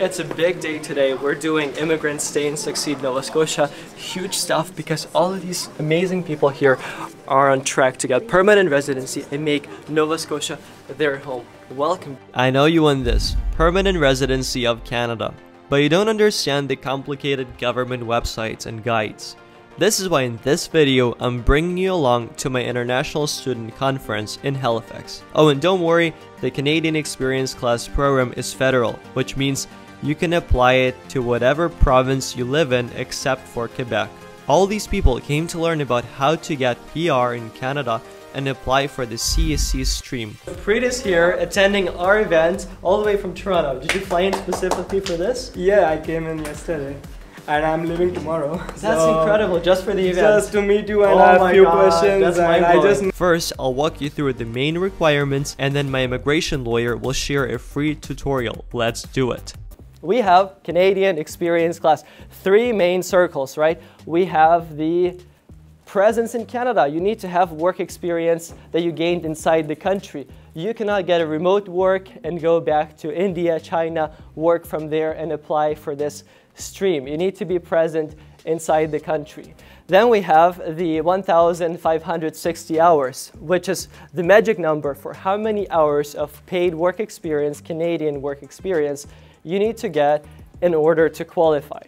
It's a big day today. We're doing Immigrant Stay and Succeed Nova Scotia. Huge stuff because all of these amazing people here are on track to get permanent residency and make Nova Scotia their home. Welcome. I know you want this permanent residency of Canada, but you don't understand the complicated government websites and guides. This is why in this video, I'm bringing you along to my International Student Conference in Halifax. Oh, and don't worry, the Canadian Experience Class program is federal, which means you can apply it to whatever province you live in except for Quebec. All these people came to learn about how to get PR in Canada and apply for the CEC stream. Preet is here attending our event all the way from Toronto. Did you fly in specifically for this? Yeah, I came in yesterday and I'm leaving tomorrow. That's so incredible, just for the event. Just to meet you and oh have a few God, questions and I just First, I'll walk you through the main requirements and then my immigration lawyer will share a free tutorial. Let's do it we have Canadian experience class. Three main circles, right? We have the presence in Canada. You need to have work experience that you gained inside the country. You cannot get a remote work and go back to India, China, work from there and apply for this stream. You need to be present inside the country. Then we have the 1,560 hours, which is the magic number for how many hours of paid work experience, Canadian work experience, you need to get in order to qualify.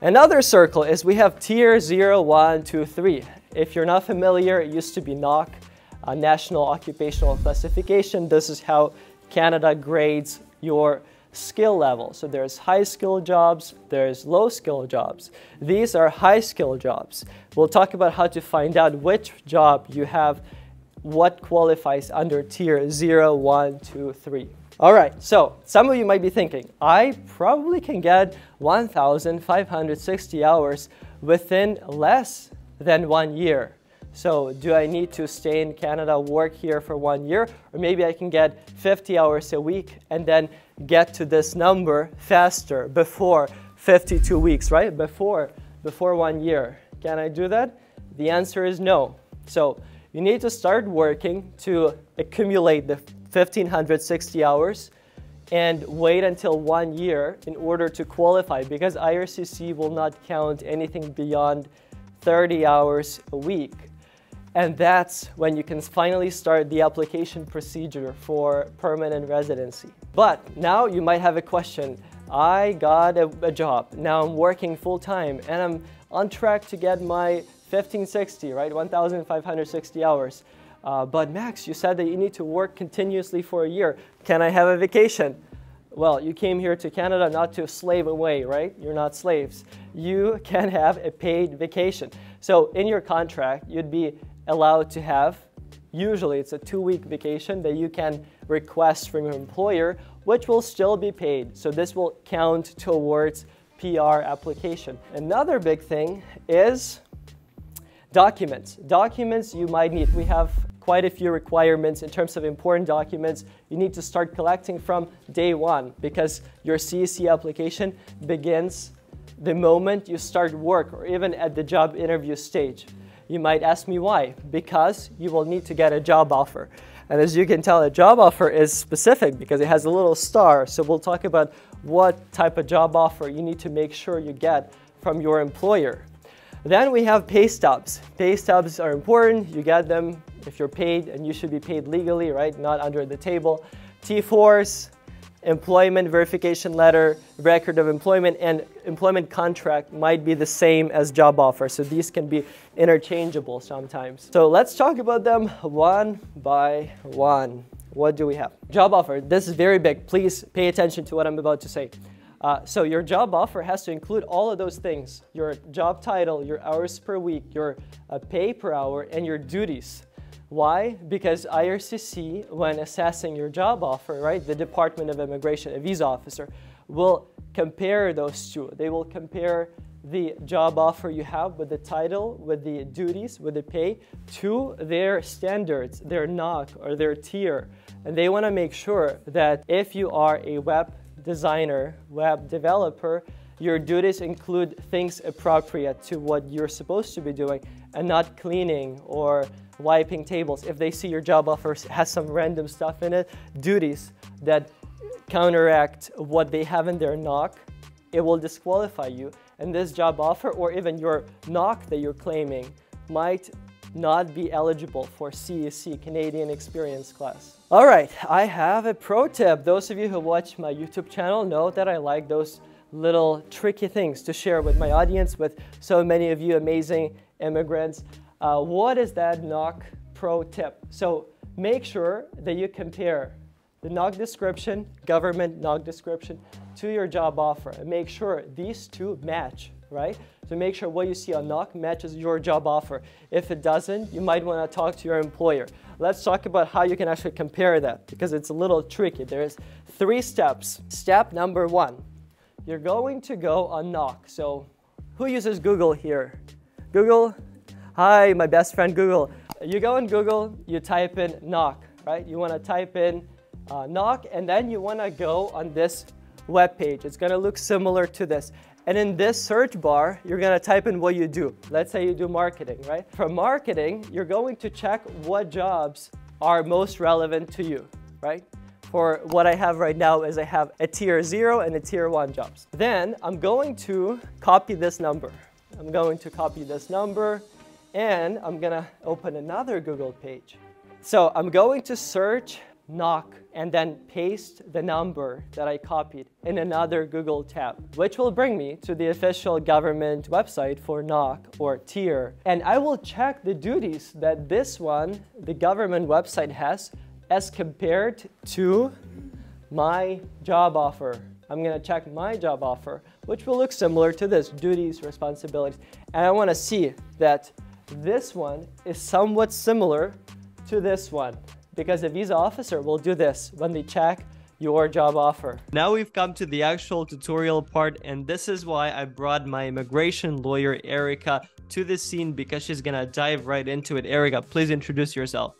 Another circle is we have tier 0, 1, 2, 3. If you're not familiar, it used to be NOC, uh, National Occupational Classification. This is how Canada grades your skill level. So there's high skill jobs, there's low skill jobs. These are high skill jobs. We'll talk about how to find out which job you have, what qualifies under tier 0, 1, 2, 3. All right, so some of you might be thinking, I probably can get 1,560 hours within less than one year. So do I need to stay in Canada, work here for one year? Or maybe I can get 50 hours a week and then get to this number faster before 52 weeks, right? Before, before one year. Can I do that? The answer is no. So you need to start working to accumulate the 1,560 hours and wait until one year in order to qualify because IRCC will not count anything beyond 30 hours a week. And that's when you can finally start the application procedure for permanent residency. But now you might have a question. I got a, a job. Now I'm working full time and I'm on track to get my 1560, right? 1,560 hours. Uh, but Max, you said that you need to work continuously for a year. Can I have a vacation? Well, you came here to Canada not to slave away, right? You're not slaves. You can have a paid vacation. So in your contract, you'd be allowed to have, usually it's a two-week vacation that you can request from your employer, which will still be paid. So this will count towards PR application. Another big thing is documents. Documents you might need. We have quite a few requirements in terms of important documents you need to start collecting from day one because your CEC application begins the moment you start work or even at the job interview stage. You might ask me why. Because you will need to get a job offer. And as you can tell, a job offer is specific because it has a little star. So we'll talk about what type of job offer you need to make sure you get from your employer. Then we have pay stubs. Pay stubs are important. You get them if you're paid, and you should be paid legally, right? Not under the table. T4s, employment verification letter, record of employment, and employment contract might be the same as job offer. So these can be interchangeable sometimes. So let's talk about them one by one. What do we have? Job offer. This is very big. Please pay attention to what I'm about to say. Uh, so your job offer has to include all of those things, your job title, your hours per week, your uh, pay per hour, and your duties. Why? Because IRCC, when assessing your job offer, right, the Department of Immigration, a visa officer, will compare those two. They will compare the job offer you have with the title, with the duties, with the pay, to their standards, their NOC or their tier. And they want to make sure that if you are a web designer, web developer, your duties include things appropriate to what you're supposed to be doing and not cleaning or wiping tables. If they see your job offer has some random stuff in it, duties that counteract what they have in their NOC, it will disqualify you. And this job offer or even your NOC that you're claiming might not be eligible for CEC, Canadian Experience class. All right, I have a pro tip. Those of you who watch my YouTube channel know that I like those little tricky things to share with my audience, with so many of you amazing immigrants. Uh, what is that NOC pro tip? So make sure that you compare the NOC description, government NOC description, to your job offer and make sure these two match, right? So make sure what you see on NOC matches your job offer. If it doesn't, you might want to talk to your employer. Let's talk about how you can actually compare that because it's a little tricky. There's three steps. Step number one, you're going to go on NOC. So who uses Google here? Google? Hi, my best friend Google. You go on Google, you type in NOC, right? You want to type in uh, NOC, and then you want to go on this web page. It's going to look similar to this. And in this search bar, you're to type in what you do. Let's say you do marketing, right? For marketing, you're going to check what jobs are most relevant to you, right? For what I have right now is I have a tier 0 and a tier 1 jobs. Then I'm going to copy this number. I'm going to copy this number and I'm going to open another Google page. So I'm going to search NOC, and then paste the number that I copied in another Google tab, which will bring me to the official government website for NOC or tier. And I will check the duties that this one, the government website has, as compared to my job offer. I'm gonna check my job offer, which will look similar to this, duties, responsibilities. And I wanna see that this one is somewhat similar to this one because a visa officer will do this when they check your job offer. Now we've come to the actual tutorial part and this is why I brought my immigration lawyer Erica to this scene because she's gonna dive right into it. Erica, please introduce yourself.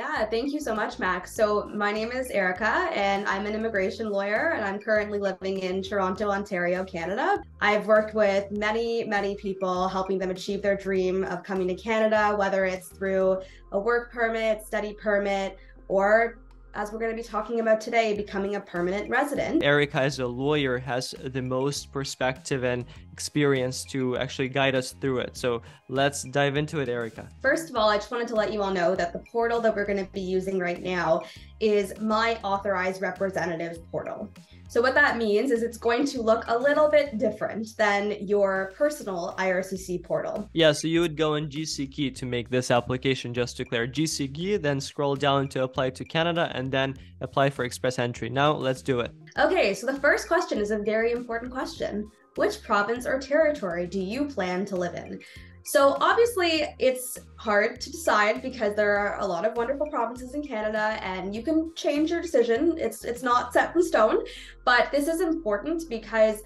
Yeah, thank you so much, Max. So, my name is Erica, and I'm an immigration lawyer, and I'm currently living in Toronto, Ontario, Canada. I've worked with many, many people, helping them achieve their dream of coming to Canada, whether it's through a work permit, study permit, or as we're going to be talking about today, becoming a permanent resident. Erica, as a lawyer, has the most perspective and experience to actually guide us through it. So let's dive into it, Erica. First of all, I just wanted to let you all know that the portal that we're going to be using right now is my authorized representatives portal. So what that means is it's going to look a little bit different than your personal IRCC portal. Yeah, so you would go in GCKey to make this application just to clear GCKey, then scroll down to apply to Canada and then apply for express entry. Now let's do it. Okay, so the first question is a very important question. Which province or territory do you plan to live in? So obviously it's hard to decide because there are a lot of wonderful provinces in Canada and you can change your decision. It's it's not set in stone, but this is important because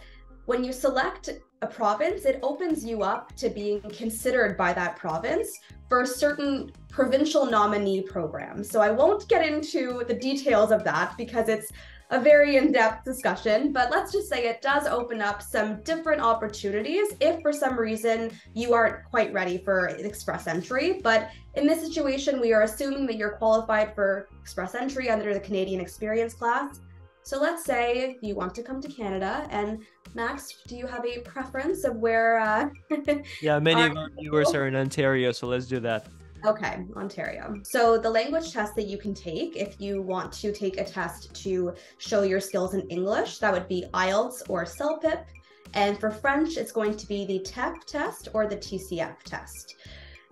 when you select a province, it opens you up to being considered by that province for certain provincial nominee programs. So I won't get into the details of that because it's a very in-depth discussion, but let's just say it does open up some different opportunities if for some reason you aren't quite ready for express entry. But in this situation, we are assuming that you're qualified for express entry under the Canadian experience class. So let's say you want to come to Canada and Max, do you have a preference of where? Uh, yeah, many of our viewers are in Ontario, so let's do that. Okay, Ontario. So the language test that you can take if you want to take a test to show your skills in English, that would be IELTS or CELPIP. And for French, it's going to be the TEF test or the TCF test.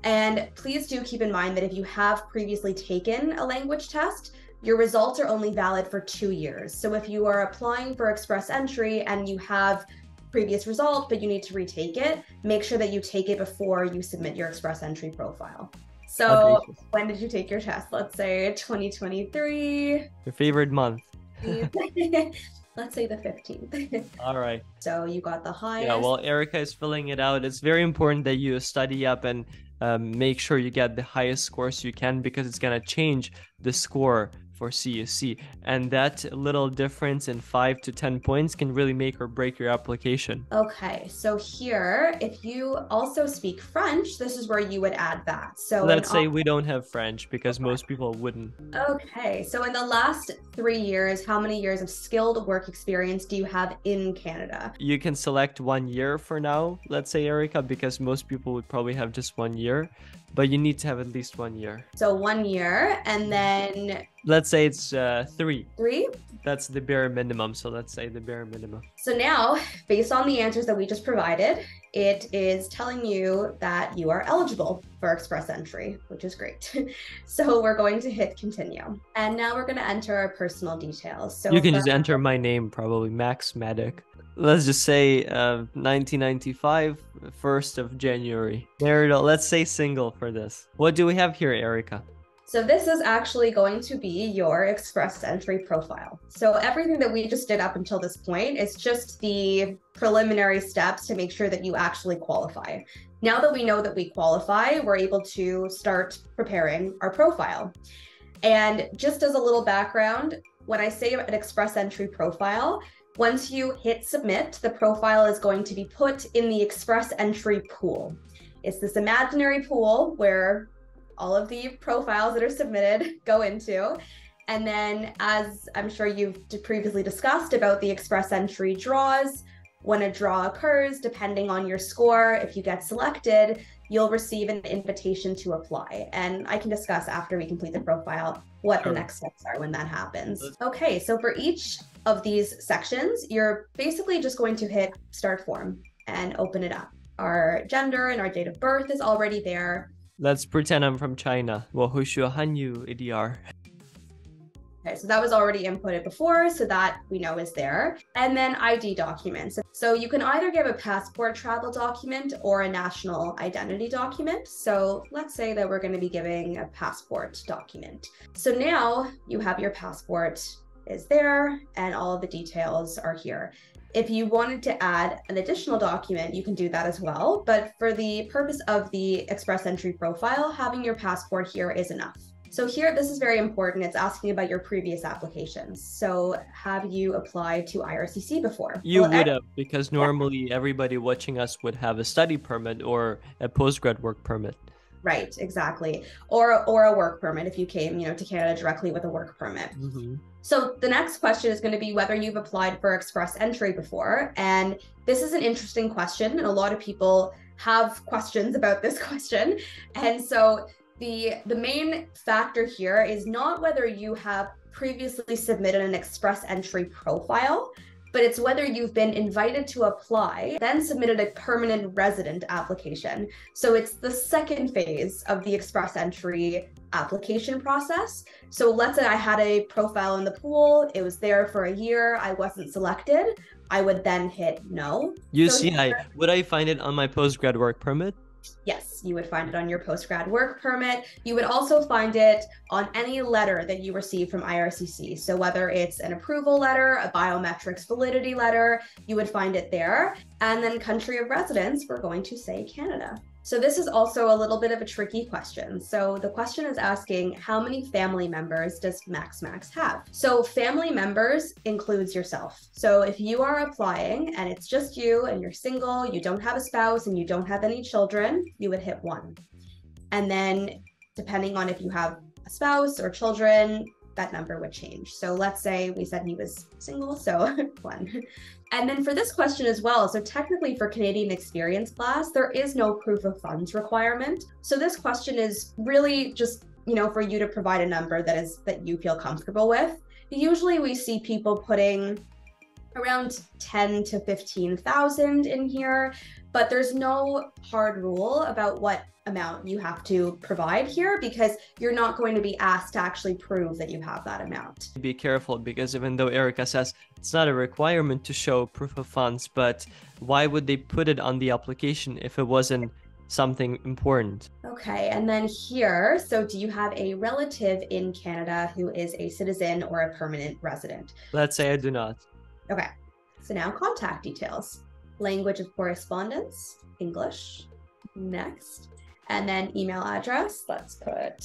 And please do keep in mind that if you have previously taken a language test, your results are only valid for two years. So if you are applying for express entry and you have previous result, but you need to retake it, make sure that you take it before you submit your express entry profile. So when did you take your test? Let's say 2023. Your favorite month. Let's say the 15th. All right. So you got the highest. Yeah, well, Erica is filling it out. It's very important that you study up and um, make sure you get the highest scores you can because it's going to change the score for CEC. And that little difference in five to 10 points can really make or break your application. Okay, so here, if you also speak French, this is where you would add that. So let's say we don't have French because most people wouldn't. Okay, so in the last three years, how many years of skilled work experience do you have in Canada? You can select one year for now, let's say, Erica, because most people would probably have just one year, but you need to have at least one year. So one year, and then Let's say it's uh, three. three. That's the bare minimum. So let's say the bare minimum. So now, based on the answers that we just provided, it is telling you that you are eligible for Express Entry, which is great. so we're going to hit continue. And now we're going to enter our personal details. So you can for- just enter my name, probably Max Medyk. Let's just say uh, 1995, 1st of January. There. Let's say single for this. What do we have here, Erica? So this is actually going to be your express entry profile. So everything that we just did up until this point is just the preliminary steps to make sure that you actually qualify. Now that we know that we qualify, we're able to start preparing our profile. And just as a little background, when I say an express entry profile, once you hit submit, the profile is going to be put in the express entry pool. It's this imaginary pool where all of the profiles that are submitted go into. And then, as I'm sure you've previously discussed about the express entry draws, when a draw occurs, depending on your score, if you get selected, you'll receive an invitation to apply. And I can discuss after we complete the profile what Sure. the next steps are when that happens. Let's- Okay, so for each of these sections, you're basically just going to hit start form and open it up. Our gender and our date of birth is already there. Let's pretend I'm from China. 我会说汉语 ADR. Okay, so that was already inputted before, so that we know is there. And then ID documents. So you can either give a passport travel document or a national identity document. So let's say that we're going to be giving a passport document. So now you have your passport is there and all of the details are here. If you wanted to add an additional document, you can do that as well. But for the purpose of the Express Entry profile, having your passport here is enough. So here, this is very important. It's asking about your previous applications. So have you applied to IRCC before? You Well, would have, because normally everybody watching us would have a study permit or a postgrad work permit. Right, exactly. Or or a work permit if you came, you know, to Canada directly with a work permit. Mm-hmm. So the next question is going to be whether you've applied for express entry before. And this is an interesting question. And a lot of people have questions about this question. And so the the main factor here is not whether you have previously submitted an express entry profile, but it's whether you've been invited to apply, then submitted a permanent resident application. So it's the second phase of the express entry application process. So let's say I had a profile in the pool, it was there for a year, I wasn't selected, I would then hit no. UCI, would I find it on my postgrad work permit? Yes, you would find it on your postgrad work permit. You would also find it on any letter that you receive from IRCC. So whether it's an approval letter, a biometrics validity letter, you would find it there. And then country of residence, we're going to say Canada. So this is also a little bit of a tricky question. So the question is asking how many family members does Max Max have? So family members includes yourself. So if you are applying and it's just you and you're single, you don't have a spouse and you don't have any children, you would hit one. And then depending on if you have a spouse or children, that number would change. So let's say we said he was single, so one. And then for this question as well, so technically for Canadian experience class, there is no proof of funds requirement. So this question is really just, you know, for you to provide a number that is that you feel comfortable with. Usually we see people putting around 10 to 15,000 in here, but there's no hard rule about what amount you have to provide here because you're not going to be asked to actually prove that you have that amount. Be careful because even though Erica says it's not a requirement to show proof of funds, but why would they put it on the application if it wasn't something important? Okay, and then here, so do you have a relative in Canada who is a citizen or a permanent resident? Let's say I do not. Okay, so now contact details. Language of correspondence, English. Next. And then email address, let's put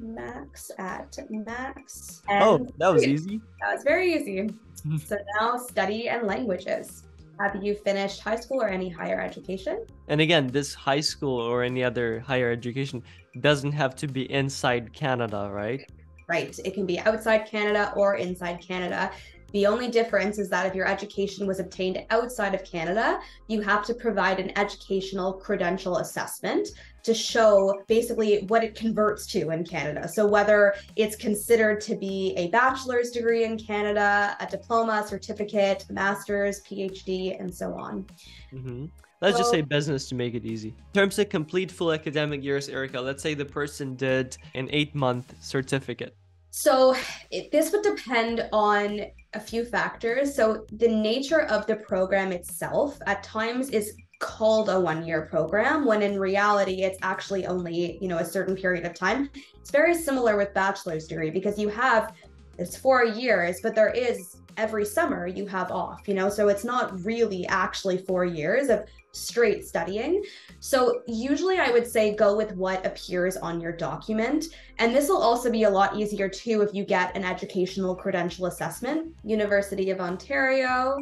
Max at Max. oh, that was easy. That was very easy. so now study and languages. Have you finished high school or any higher education? And again, this high school or any other higher education doesn't have to be inside Canada, right? Right. It can be outside Canada or inside Canada. The only difference is that if your education was obtained outside of Canada, you have to provide an educational credential assessment to show basically what it converts to in Canada. So whether it's considered to be a bachelor's degree in Canada, a diploma, certificate, master's, PhD, and so on. Mm-hmm. Let's just say business to make it easy. In terms of complete full academic years, Erica, let's say the person did an eight month certificate. So it, this would depend on a few factors. So the nature of the program itself at times is called a one year program when in reality it's actually only you know a certain period of time it's very similar with bachelor's degree because you have it's four years but there is every summer you have off you know so it's not really actually four years of straight studying. So usually I would say go with what appears on your document. And this will also be a lot easier too if you get an educational credential assessment, University of Ontario,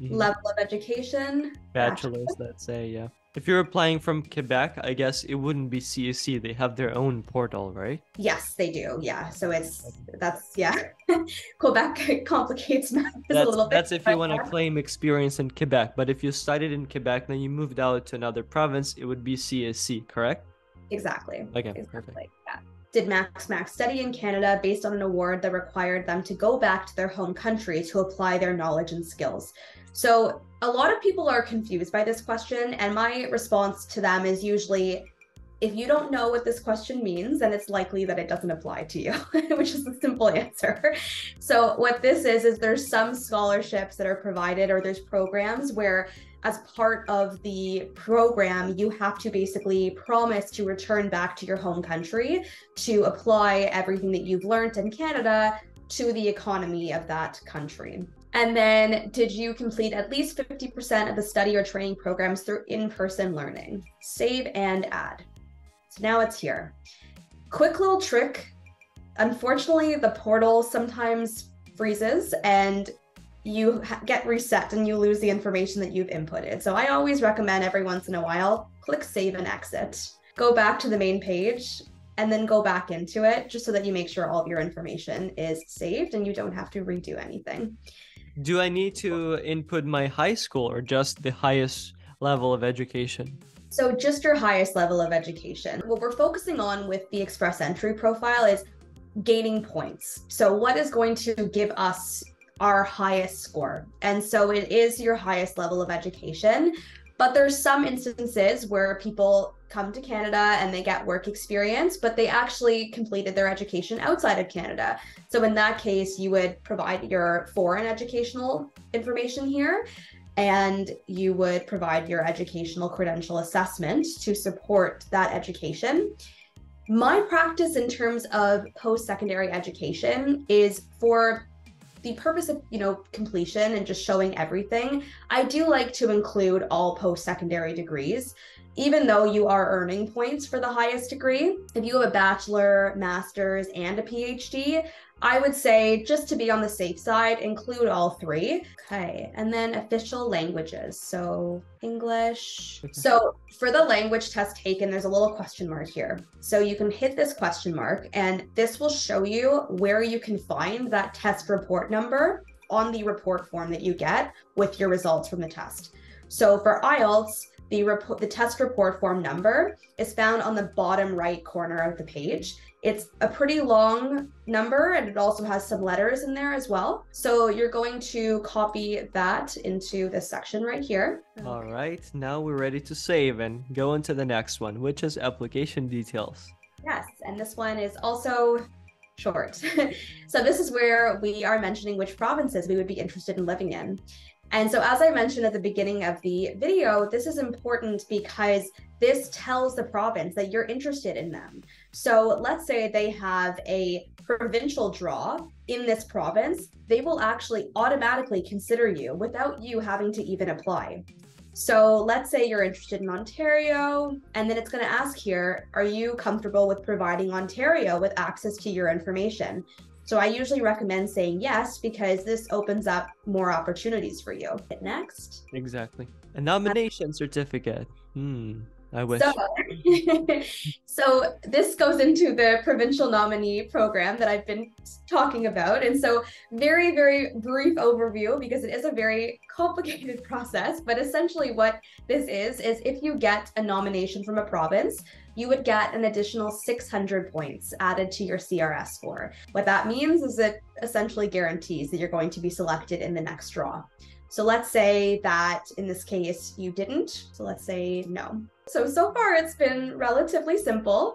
mm-hmm. level of education. Bachelor's, let's say, yeah. If you're applying from Quebec, I guess it wouldn't be CEC. They have their own portal, right? Yes, they do. Yeah. So it's that's yeah. Quebec complicates matters that's, a little bit. That's if you want to claim experience in Quebec. But if you studied in Quebec, then you moved out to another province, it would be CEC, correct? Exactly. Okay. Exactly. Perfect. Yeah did Max Max study in Canada based on an award that required them to go back to their home country to apply their knowledge and skills. So a lot of people are confused by this question, and my response to them is usually if you don't know what this question means, then it's likely that it doesn't apply to you, which is the simple answer. So, what this is, is there's some scholarships that are provided, or there's programs where, as part of the program, you have to basically promise to return back to your home country to apply everything that you've learned in Canada to the economy of that country. And then, did you complete at least 50% of the study or training programs through in person learning? Save and add. So now it's here. Quick little trick. Unfortunately, the portal sometimes freezes and you get reset and you lose the information that you've inputted. So I always recommend every once in a while click save and exit. Go back to the main page and then go back into it just so that you make sure all of your information is saved and you don't have to redo anything. Do I need to input my high school or just the highest level of education? So, just your highest level of education. What we're focusing on with the Express Entry profile is gaining points. So, what is going to give us our highest score? And so, it is your highest level of education. But there's some instances where people come to Canada and they get work experience, but they actually completed their education outside of Canada. So in that case, you would provide your foreign educational information here and you would provide your educational credential assessment to support that education. My practice in terms of post-secondary education is for the purpose of you know completion and just showing everything i do like to include all post-secondary degrees. Even though you are earning points for the highest degree if you have a bachelor master's and a phd I would say just to be on the safe side, include all three. Okay. And then official languages. So English. So for the language test taken, there's a little question mark here. So you can hit this question mark and this will show you where you can find that test report number on the report form that you get with your results from the test. So for IELTS, the report the test report form number is found on the bottom right corner of the page it's a pretty long number and it also has some letters in there as well. So you're going to copy that into this section right here. All right, now we're ready to save and go into the next one, which is application details. Yes, and this one is also short. so this is where we are mentioning which provinces we would be interested in living in. And so, as I mentioned at the beginning of the video, this is important because this tells the province that you're interested in them. So, let's say they have a provincial draw in this province, they will actually automatically consider you without you having to even apply. So let's say you're interested in Ontario, and then it's going to ask here, are you comfortable with providing Ontario with access to your information? So I usually recommend saying yes because this opens up more opportunities for you. Next. Exactly. A nomination certificate. Hmm. I wish. So, so this goes into the provincial nominee program that I've been talking about. And so very, very brief overview because it is a very complicated process. But essentially what this is, is if you get a nomination from a province, you would get an additional 600 points added to your CRS score. What that means is it essentially guarantees that you're going to be selected in the next draw. So let's say that in this case you didn't. So let's say no. So, so far it's been relatively simple.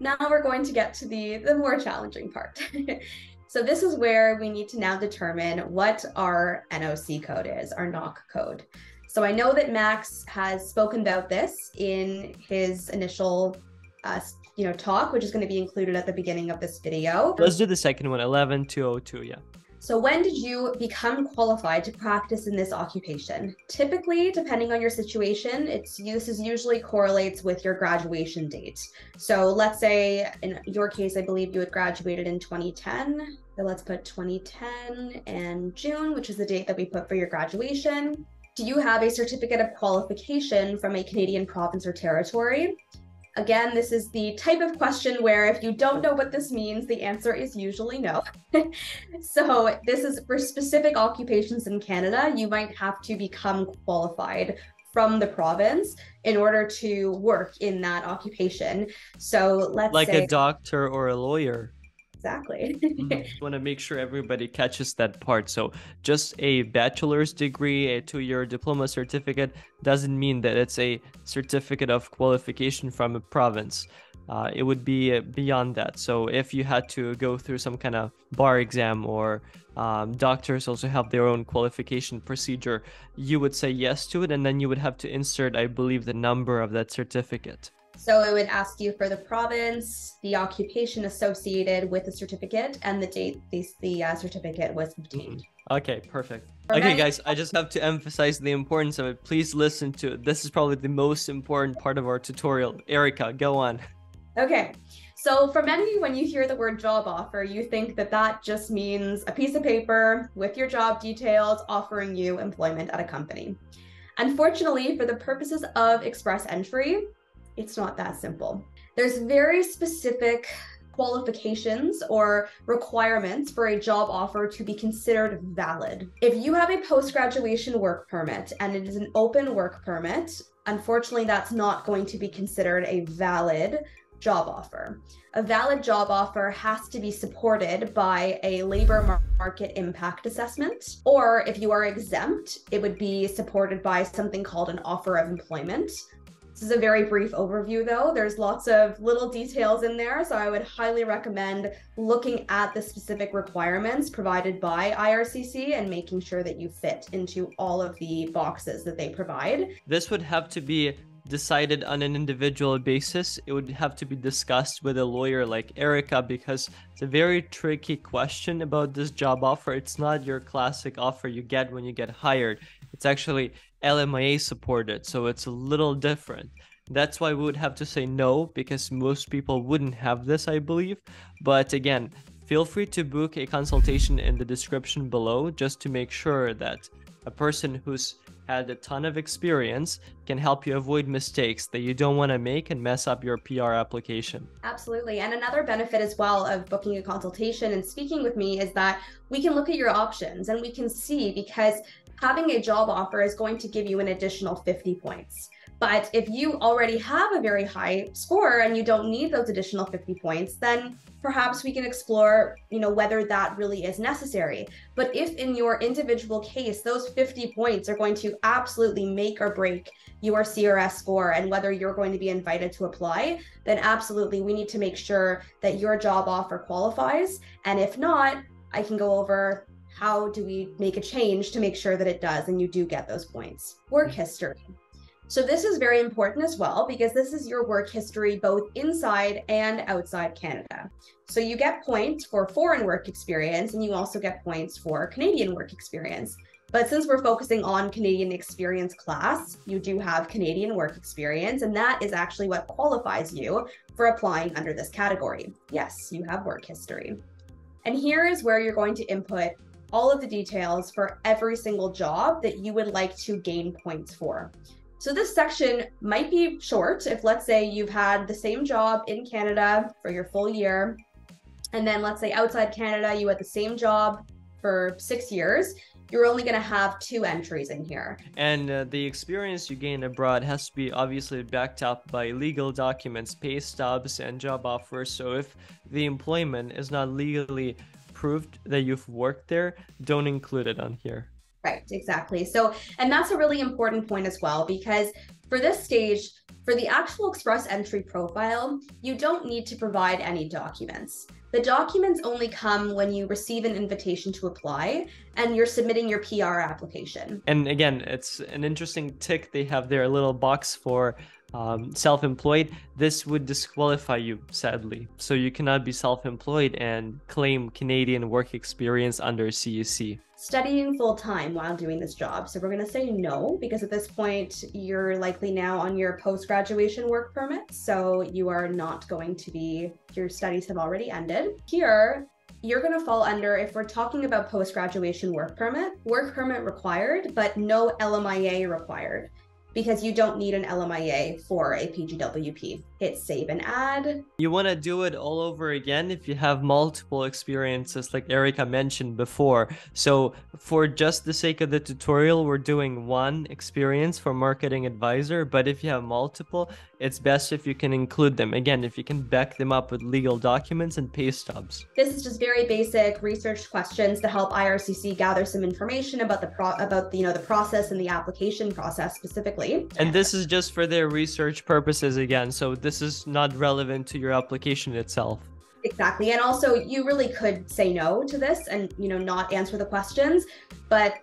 Now we're going to get to the, the more challenging part. so this is where we need to now determine what our NOC code is, our NOC code. So I know that Max has spoken about this in his initial uh, you know, talk, which is going to be included at the beginning of this video. Let's do the second one, 11202, yeah. So, when did you become qualified to practice in this occupation? Typically, depending on your situation, its use is usually correlates with your graduation date. So, let's say in your case, I believe you had graduated in 2010. So, let's put 2010 and June, which is the date that we put for your graduation. Do you have a certificate of qualification from a Canadian province or territory? Again, this is the type of question where if you don't know what this means, the answer is usually no. so this is for specific occupations in Canada, you might have to become qualified from the province in order to work in that occupation. So let's like say, a doctor or a lawyer exactly. mm-hmm. want to make sure everybody catches that part. So, just a bachelor's degree, a two year diploma certificate doesn't mean that it's a certificate of qualification from a province. Uh, it would be uh, beyond that. So, if you had to go through some kind of bar exam or um, doctors also have their own qualification procedure, you would say yes to it, and then you would have to insert, I believe, the number of that certificate. So it would ask you for the province, the occupation associated with the certificate, and the date the, the uh, certificate was obtained. Mm-hmm. Okay, perfect. Okay, guys, I just have to emphasize the importance of it. Please listen to it. This is probably the most important part of our tutorial. Erica, go on. Okay. So for many, when you hear the word job offer, you think that that just means a piece of paper with your job details offering you employment at a company. Unfortunately, for the purposes of express entry, it's not that simple. There's very specific qualifications or requirements for a job offer to be considered valid. If you have a post graduation work permit and it is an open work permit, unfortunately, that's not going to be considered a valid job offer. A valid job offer has to be supported by a labor market impact assessment, or if you are exempt, it would be supported by something called an offer of employment, this is a very brief overview though. There's lots of little details in there, so I would highly recommend looking at the specific requirements provided by IRCC and making sure that you fit into all of the boxes that they provide. This would have to be decided on an individual basis. It would have to be discussed with a lawyer like Erica because it's a very tricky question about this job offer. It's not your classic offer you get when you get hired. It's actually LMIA supported, so it's a little different. That's why we would have to say no because most people wouldn't have this, I believe. But again, feel free to book a consultation in the description below just to make sure that a person who's had a ton of experience can help you avoid mistakes that you don't want to make and mess up your PR application. Absolutely. And another benefit as well of booking a consultation and speaking with me is that we can look at your options and we can see because having a job offer is going to give you an additional 50 points. But if you already have a very high score and you don't need those additional 50 points, then perhaps we can explore, you know, whether that really is necessary. But if in your individual case, those 50 points are going to absolutely make or break your CRS score and whether you're going to be invited to apply, then absolutely we need to make sure that your job offer qualifies. And if not, I can go over how do we make a change to make sure that it does and you do get those points? Work mm-hmm. history. So this is very important as well because this is your work history both inside and outside Canada. So you get points for foreign work experience and you also get points for Canadian work experience. But since we're focusing on Canadian experience class, you do have Canadian work experience, and that is actually what qualifies you for applying under this category. Yes, you have work history. And here is where you're going to input all of the details for every single job that you would like to gain points for. So this section might be short if let's say you've had the same job in Canada for your full year, and then let's say outside Canada you had the same job for six years, you're only going to have two entries in here. And uh, the experience you gain abroad has to be obviously backed up by legal documents, pay stubs, and job offers. So if the employment is not legally proved that you've worked there, don't include it on here. Right, exactly. So, and that's a really important point as well, because for this stage, for the actual express entry profile, you don't need to provide any documents. The documents only come when you receive an invitation to apply and you're submitting your PR application. And again, it's an interesting tick they have there, a little box for um, self employed. This would disqualify you, sadly. So you cannot be self employed and claim Canadian work experience under CEC studying full time while doing this job. So we're going to say no because at this point you're likely now on your post graduation work permit. So you are not going to be, your studies have already ended. Here, you're going to fall under, if we're talking about post graduation work permit, work permit required, but no LMIA required because you don't need an LMIA for a PGWP. Hit save and add. You want to do it all over again if you have multiple experiences, like Erica mentioned before. So, for just the sake of the tutorial, we're doing one experience for marketing advisor. But if you have multiple, it's best if you can include them. Again, if you can back them up with legal documents and pay stubs. This is just very basic research questions to help IRCC gather some information about the pro- about the, you know the process and the application process specifically. And this is just for their research purposes again. So this is not relevant to your application itself. Exactly. And also you really could say no to this and you know not answer the questions, but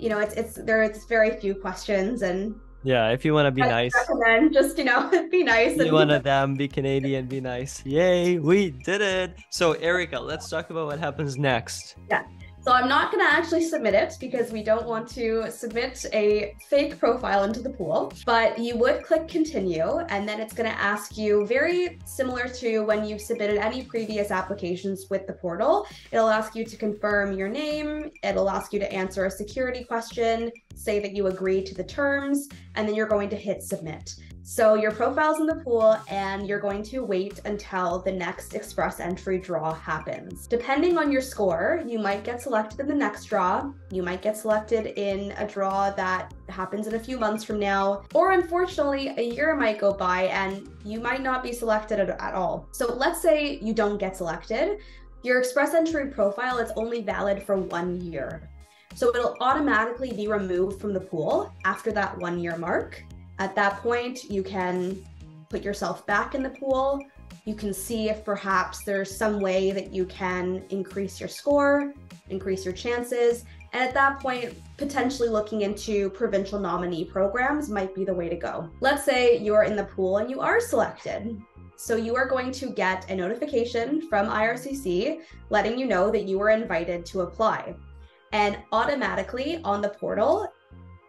you know it's it's there it's very few questions and yeah, if you want to be I nice. Recommend just you know be nice. You want to them be Canadian, be nice. Yay, we did it! So Erica, let's talk about what happens next. Yeah. So I'm not going to actually submit it because we don't want to submit a fake profile into the pool, but you would click continue and then it's going to ask you very similar to when you've submitted any previous applications with the portal. It'll ask you to confirm your name. It'll ask you to answer a security question, say that you agree to the terms, and then you're going to hit submit. So your profile's in the pool and you're going to wait until the next express entry draw happens. Depending on your score, you might get selected in the next draw, you might get selected in a draw that happens in a few months from now, or unfortunately, a year might go by and you might not be selected at, at all. So let's say you don't get selected. Your express entry profile is only valid for one year. So it'll automatically be removed from the pool after that one year mark. At that point, you can put yourself back in the pool. You can see if perhaps there's some way that you can increase your score, increase your chances. And at that point, potentially looking into provincial nominee programs might be the way to go. Let's say you're in the pool and you are selected. So you are going to get a notification from IRCC letting you know that you were invited to apply. And automatically on the portal,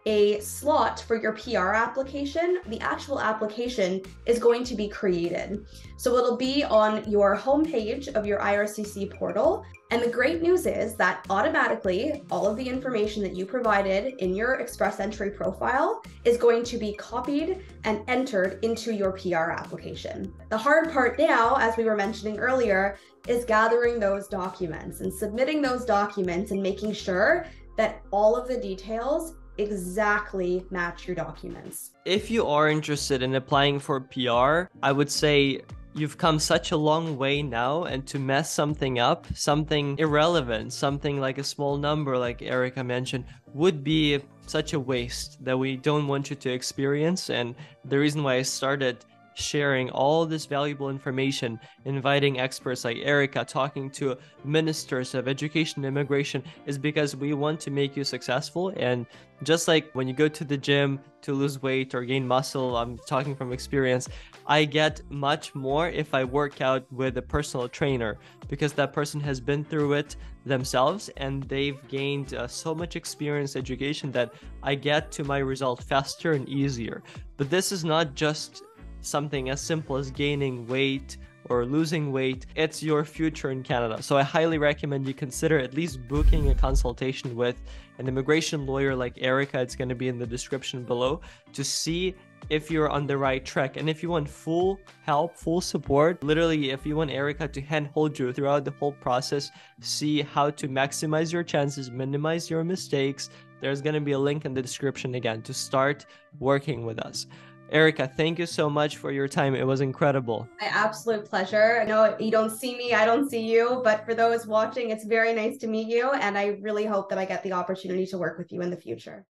a slot for your PR application, the actual application is going to be created. So it'll be on your homepage of your IRCC portal. And the great news is that automatically all of the information that you provided in your Express Entry profile is going to be copied and entered into your PR application. The hard part now, as we were mentioning earlier, is gathering those documents and submitting those documents and making sure that all of the details exactly match your documents. If you are interested in applying for PR, I would say you've come such a long way now and to mess something up, something irrelevant, something like a small number like Erica mentioned would be such a waste that we don't want you to experience and the reason why I started sharing all this valuable information, inviting experts like Erica, talking to ministers of education and immigration is because we want to make you successful. And just like when you go to the gym to lose weight or gain muscle, I'm talking from experience, I get much more if I work out with a personal trainer because that person has been through it themselves and they've gained uh, so much experience education that I get to my result faster and easier. But this is not just something as simple as gaining weight or losing weight, it's your future in Canada. So I highly recommend you consider at least booking a consultation with an immigration lawyer like Erica. It's going to be in the description below to see if you're on the right track. And if you want full help, full support, literally, if you want Erica to handhold you throughout the whole process, see how to maximize your chances, minimize your mistakes, there's going to be a link in the description again to start working with us. Erica, thank you so much for your time. It was incredible. My absolute pleasure. I know you don't see me, I don't see you, but for those watching, it's very nice to meet you. And I really hope that I get the opportunity to work with you in the future.